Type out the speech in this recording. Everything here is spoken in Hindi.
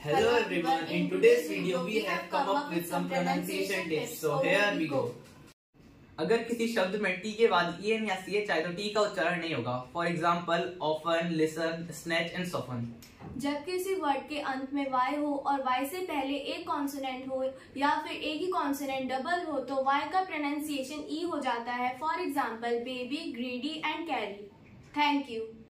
Hello everyone, in today's video we have come up with some pronunciation tips. So here we go. अगर किसी शब्द में टी के बाद ई एन या सी एच आए तो टी का उच्चारण नहीं होगा. For example often listen snatch and soften जब किसी वर्ड के अंत में वाई हो और वाई से पहले एक कॉन्सोनेंट हो या फिर एक ही कॉन्सोनेंट डबल हो तो वाई का प्रोनाउंसिएशन ई e हो जाता है. For example baby greedy and carry thank you